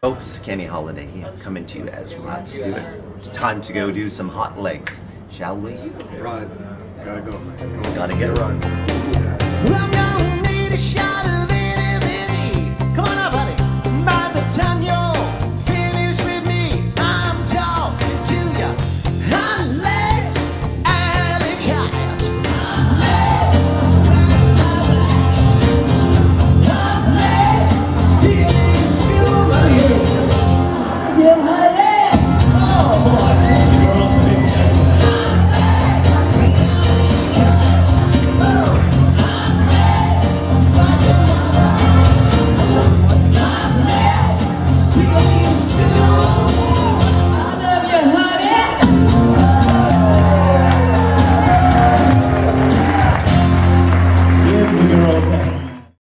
Folks, Kenny Holliday here, coming to you as Rod Stewart. It's time to go do some hot legs, shall we? Rod, gotta go. Gotta get a run.